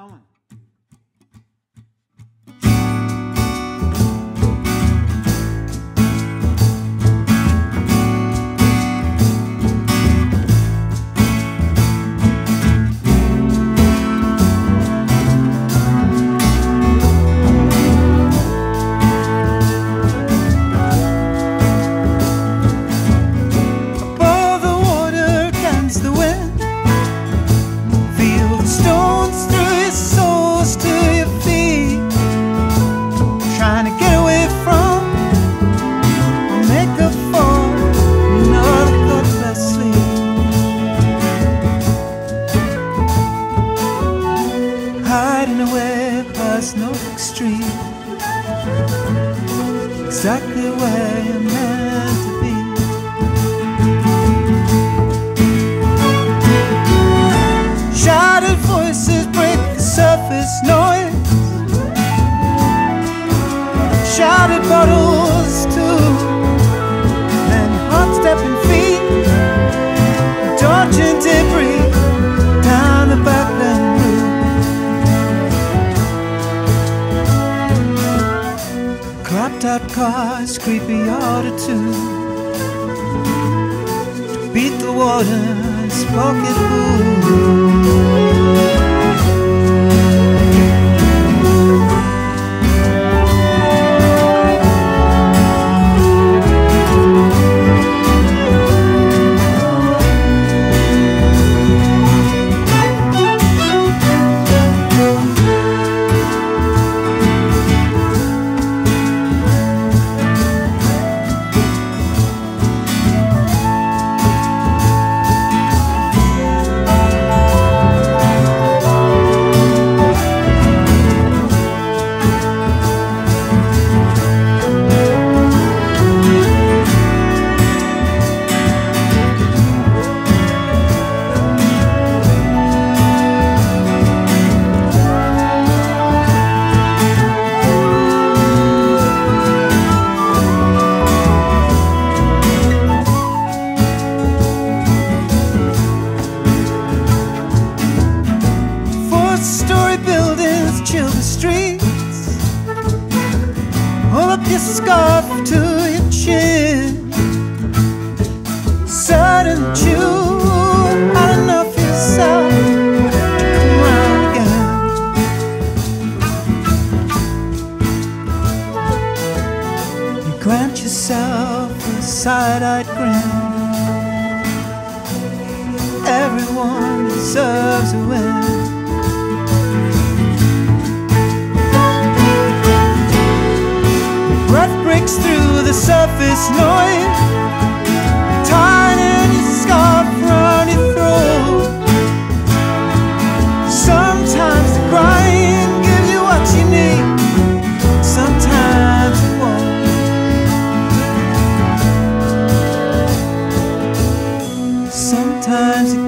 Alan. No. Exactly where you're meant to be. Shouted voices break the surface noise. Shouted bottles out cars, creepy attitude. Beat the water, smoke it blue. Your scarf to your chin. Sudden chew out enough yourself to come round again. You grant yourself a side eyed grin. Everyone deserves a win. scarf around your throat. Sometimes the gives you what you need. Sometimes it won't. Sometimes it